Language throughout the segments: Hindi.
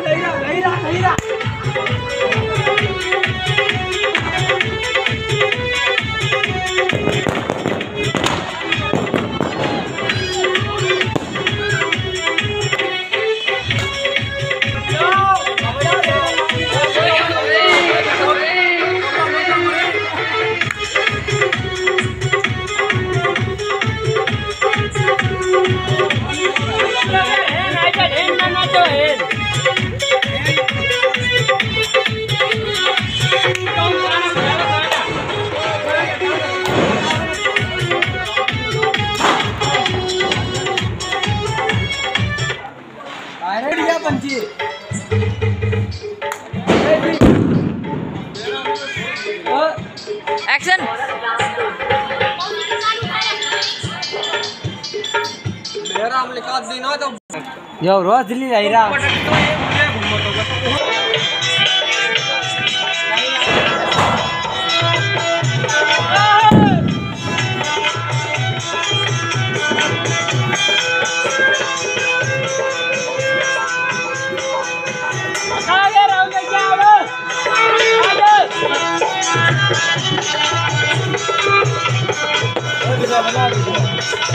没事 पंची एक्शन यो रोज दिल्ली जाई रहा। आगे Obrigado,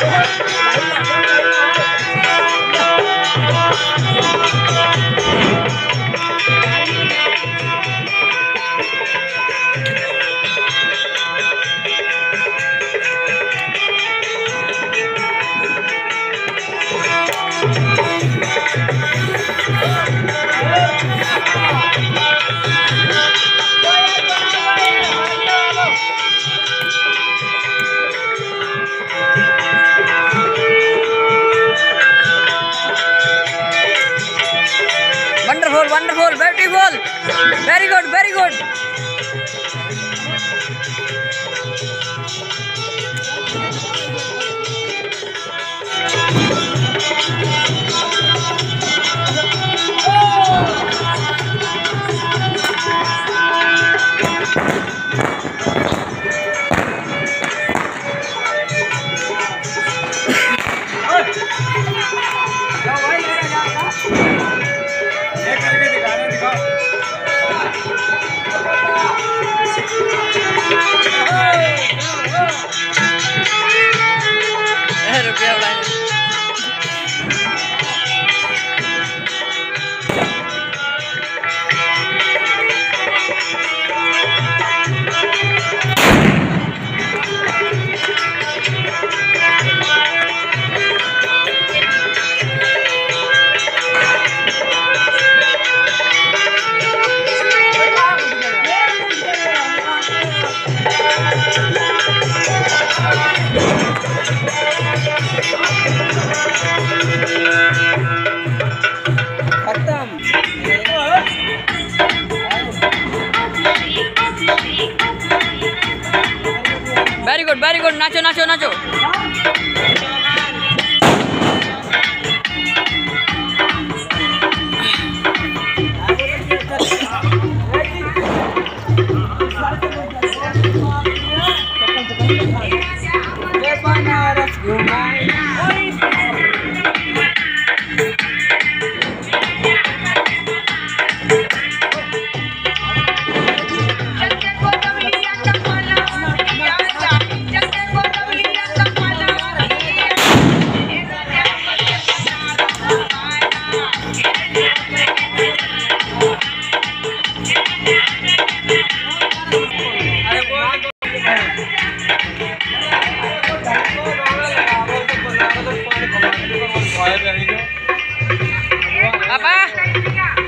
Thank you. very good very good. Yeah. Very good very good नाचो नाचो नाचो.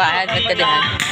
perjumpaan berkenaan.